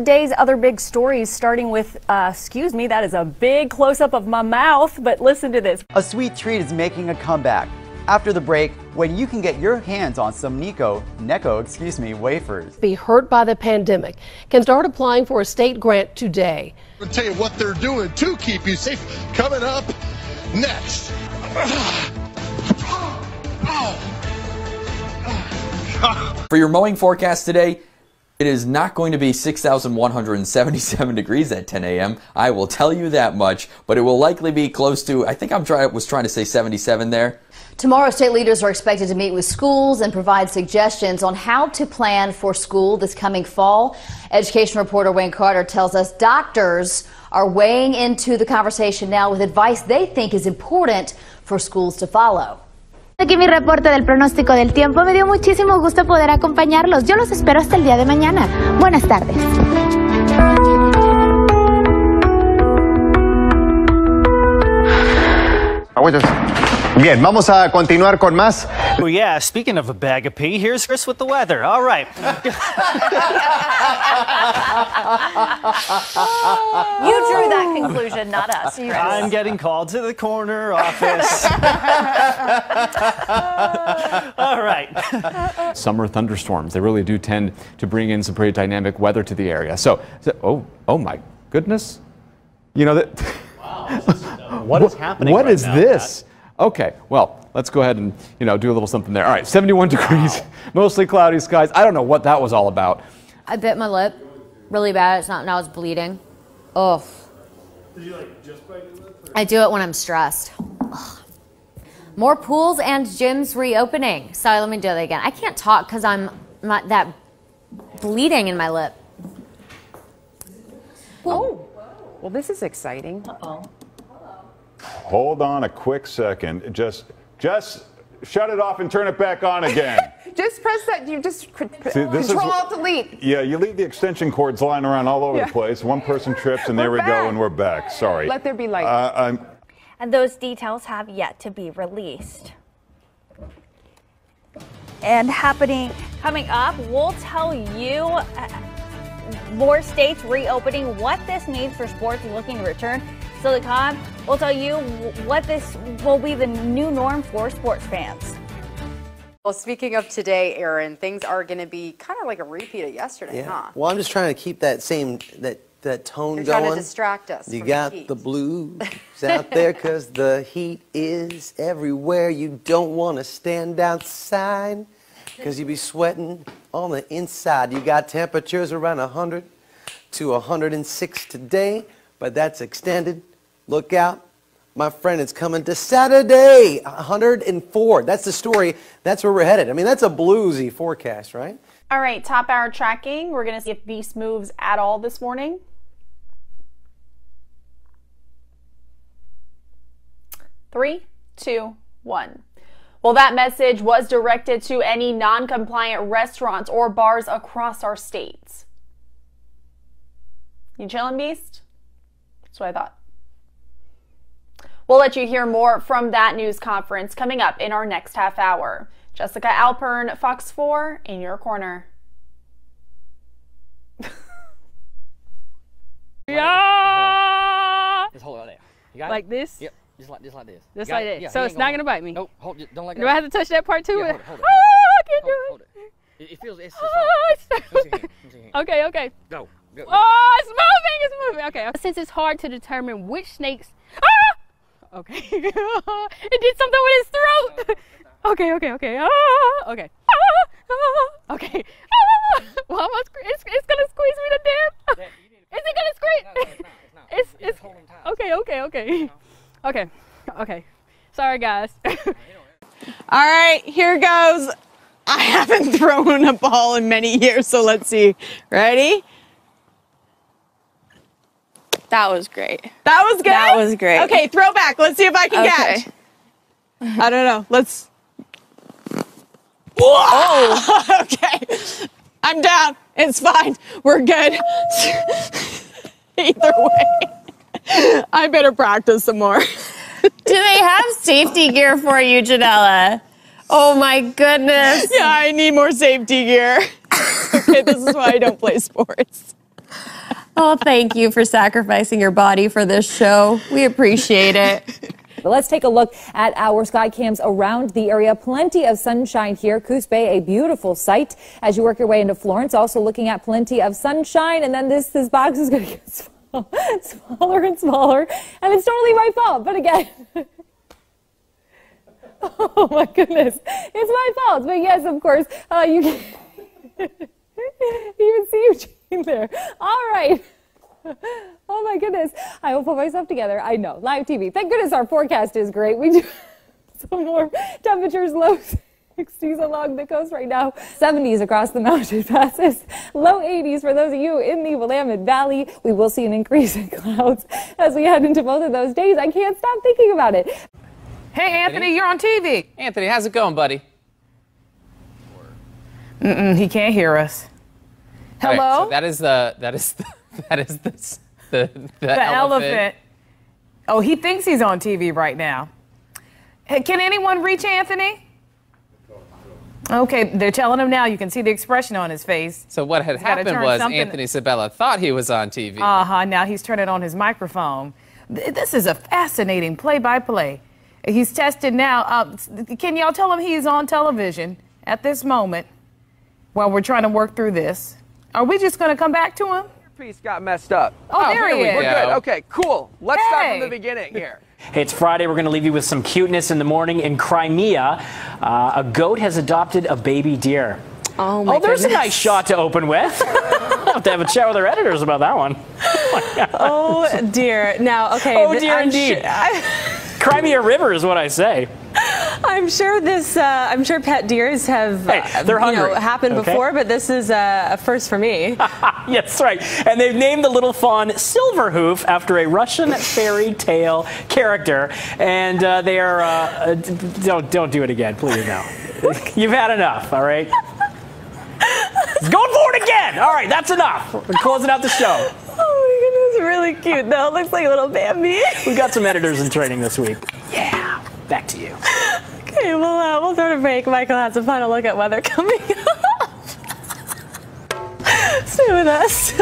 today's other big stories, starting with, uh, excuse me, that is a big close up of my mouth, but listen to this. A sweet treat is making a comeback. After the break, when you can get your hands on some Nico, Necco, excuse me, wafers. Be hurt by the pandemic can start applying for a state grant today. I'll tell you what they're doing to keep you safe. Coming up next. For your mowing forecast today, it is not going to be 6,177 degrees at 10 a.m. I will tell you that much, but it will likely be close to, I think I'm try, was trying to say 77 there. Tomorrow, state leaders are expected to meet with schools and provide suggestions on how to plan for school this coming fall. Education reporter Wayne Carter tells us doctors are weighing into the conversation now with advice they think is important for schools to follow. Aquí mi reporte del pronóstico del tiempo. Me dio muchísimo gusto poder acompañarlos. Yo los espero hasta el día de mañana. Buenas tardes. Bien, vamos a continuar con más. Oh, yeah, speaking of a bag of pee, here's Chris with the weather. All right. You drew that conclusion, not us. You I'm getting called to the corner office. All right. Summer thunderstorms. They really do tend to bring in some pretty dynamic weather to the area. So, so oh, oh my goodness. You know that. wow. Uh, what is happening What right is now, this? Okay, well, let's go ahead and you know do a little something there. All right, 71 degrees, mostly cloudy skies. I don't know what that was all about. I bit my lip really bad. It's not now it's bleeding. Ugh. Did you like just bite your lip? I do it when I'm stressed. Ugh. More pools and gyms reopening. Sorry, let me do that again. I can't talk because I'm not that bleeding in my lip. Oh, well, this is exciting. Uh-oh. Hold on a quick second. Just, just shut it off and turn it back on again. Just press that. You just cr- cr- See, this is control wh- alt delete. yeah, you leave the extension cords lying around all over Yeah. the place. One person trips, and there We're go, and we're back. Sorry. Let there be light. Uh, I'm, And those details have yet to be released. And happening, coming up, we'll tell you uh, more states reopening, what this means for sports looking to return. Silicon, we'll tell you what this will be the new norm for sports fans. Well, speaking of today, Aaron, things are going to be kind of like a repeat of yesterday, huh? Well, I'm just trying to keep that same that that tone You're going. trying to distract us. You from got the, heat. the blues out there because the heat is everywhere. You don't want to stand outside because you be sweating on the inside. You got temperatures around 100 to 106 today, but that's extended. Look out. My friend, it's coming to Saturday, 104. That's the story. That's where we're headed. I mean, that's a bluesy forecast, right? All right, top hour tracking. We're going to see if Beast moves at all this morning. Three, two, one. Well, that message was directed to any non compliant restaurants or bars across our states. You chillin', Beast? That's what I thought. We'll let you hear more from that news conference coming up in our next half hour. Jessica Alpern, Fox 4, in your corner. Yeah. Just hold it right there. You got Like it? this? Yep. Just like just like this. Just like it? that. Yeah, so you it's ain't not gonna bite me. Nope. Hold it. Don't let Do go. I have to touch that part too? Yeah, hold it, hold it, Oh, I can't hold do it. It, it feels it's just Oh, it's Let me see here. Let me see here. Okay, okay. Go. Go. Oh, it's moving, it's moving. Okay. Since it's hard to determine which snakes. Ah! Okay. it did something with his throat. okay, okay, okay. Ah! Okay. Ah! Ah! Okay. Ah! Well, I'm gonna sque- it's, it's gonna squeeze me to death. Is it gonna squeeze? It's, it's, okay, okay, okay. Okay, okay. Sorry, guys. All right, here goes. I haven't thrown a ball in many years, so let's see. Ready? That was great. That was good. That was great. Okay, throw back. Let's see if I can Okay. catch. I don't know. Let's. Oh. okay. I'm down. It's fine. We're good. Either way, I better practice some more. Do they have safety gear for you, Janella? Oh my goodness. Yeah, I need more safety gear. okay, this is why I don't play sports. Oh, thank you for sacrificing your body for this show. We appreciate it. But let's take a look at our sky cams around the area. Plenty of sunshine here. Coos Bay, a beautiful sight as you work your way into Florence. Also looking at plenty of sunshine. And then this, this box is going to get small, smaller and smaller. And it's totally my fault. But again, oh my goodness, it's my fault. But yes, of course, uh, you can even see Eugene there. All right. Oh my goodness. I will put myself together. I know. Live TV. Thank goodness our forecast is great. We do some more temperatures low 60s along the coast right now. 70s across the mountain passes. Low 80s for those of you in the Willamette Valley. We will see an increase in clouds as we head into both of those days. I can't stop thinking about it. Hey, Anthony, you're on TV. Anthony, how's it going, buddy? Mm-mm, he can't hear us. All right, Hello? so that is the that is the, that is the the, the, the elephant. Oh, he thinks he's on TV right now. Hey, Can anyone reach Anthony? Okay, they're telling him now. You can see the expression on his face. So what had He's happened was something- Anthony Sabella thought he was on TV. Uh huh. Now he's turning on his microphone. This is a fascinating play-by-play. He's tested now. Uh, can y'all tell him he's on television at this moment while we're trying to work through this? Are we just going to come back to him? piece got messed up. Oh, there he we is. We're good. Okay, cool. Let's start from the beginning here. Hey, it's Friday. We're going to leave you with some cuteness in the morning. In Crimea, uh, a goat has adopted a baby deer. Oh, my oh there's a nice shot to open with. I'll have to have a chat with our editors about that one. Oh dear. Now, okay. Oh dear, I'm indeed. su- Crimea River is what I say. I'm sure this. Uh, I'm sure pet deers have Hey, uh, they're you know, hungry, happened okay? before, but this is uh, a first for me. yes, right. And they've named the little fawn Silverhoof after a Russian fairy tale character. And uh, they are. Uh, don't don't do it again, please. Now, you've had enough. All right. Going for it again. All right, that's enough. We're closing out the show. Oh my goodness, it's really cute though. It looks like a little Bambi. We've got some editors in training this week. Yeah, back to you. Okay, well, uh, we'll throw a break. Michael has a final look at weather coming up. Stay with us.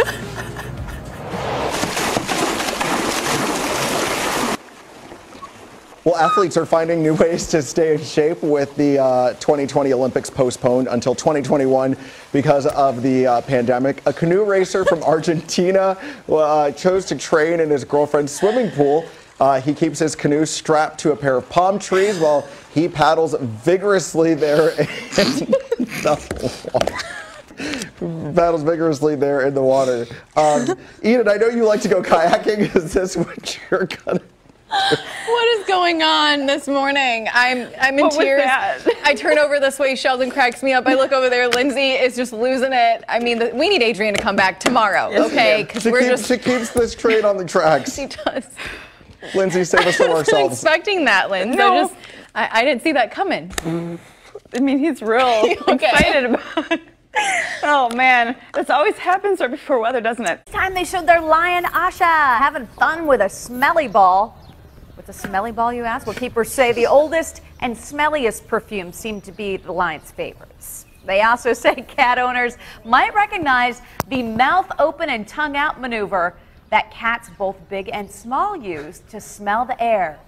Well, athletes are finding new ways to stay in shape with the uh, 2020 Olympics postponed until 2021 because of the uh, pandemic. A canoe racer from Argentina uh, chose to train in his girlfriend's swimming pool. Uh, he keeps his canoe strapped to a pair of palm trees while he paddles vigorously there in the water. Paddles vigorously there in the water. Um, Eden, I know you like to go kayaking. Is this what you're gonna? What is going on this morning? I'm I'm in What was tears. that? I turn over this way, Sheldon cracks me up. I look over there, Lindsay is just losing it. I mean, the, we need Adrian to come back tomorrow, okay? Because she, we're just she keeps this train on the tracks. she does. Lindsay, save us from I wasn't ourselves. expecting that, Lindsay. No. I just I, I didn't see that coming. I mean, he's real excited about it. Oh man, this always happens right before weather, doesn't it? This time they showed their lion Asha having fun with a smelly ball. What's a smelly ball, you ask? Well, keepers say the oldest and smelliest perfumes seem to be the lion's favorites. They also say cat owners might recognize the mouth open and tongue out maneuver that cats, both big and small, use to smell the air.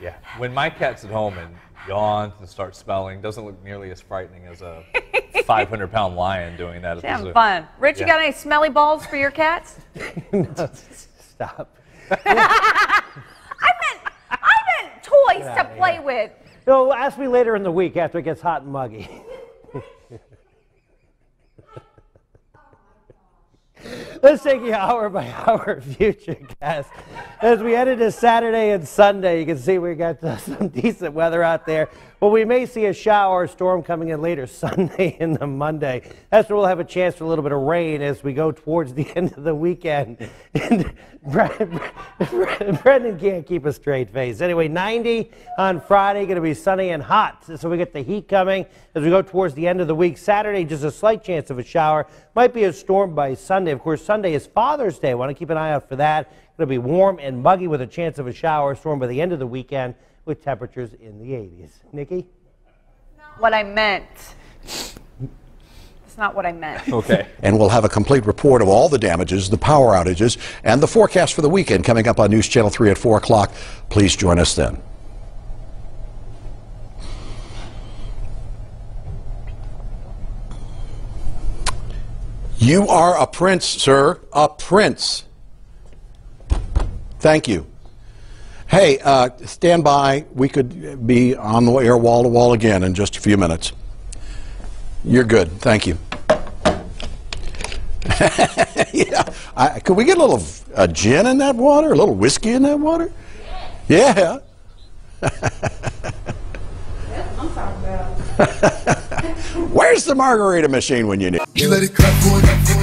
Yeah. When my cat's at home and yawns and starts smelling, doesn't look nearly as frightening as a 500 pound lion doing that. at the Having fun. Rich, you got any smelly balls for your cats? no, Stop. I meant toys to play with. No, ask me later in the week after it gets hot and muggy. Let's take you hour by hour future guest. As we head into Saturday and Sunday, you can see we got some decent weather out there. But we may see a shower or storm coming in later Sunday and the Monday. That's where we'll have a chance for a little bit of rain as we go towards the end of the weekend. And Brendan can't keep a straight face. Anyway, 90 on Friday, going to be sunny and hot. So we get the heat coming as we go towards the end of the week. Saturday, just a slight chance of a shower. Might be a storm by Sunday. Of course, Sunday is Father's Day. Want to keep an eye out for that. To be warm and muggy with a chance of a shower storm by the end of the weekend with temperatures in the 80s. Nikki? What I meant. That's not what I meant. Okay. And we'll have a complete report of all the damages, the power outages, and the forecast for the weekend coming up on News Channel 3 at 4 o'clock. Please join us then. You are a prince, sir. A prince. Thank you. Hey, uh, stand by. We could be on the air wall to wall again in just a few minutes. You're good. Thank you. yeah. I, could we get a little uh, gin in that water? A little whiskey in that water? Yeah. I'm sorry about Where's the margarita machine when you need it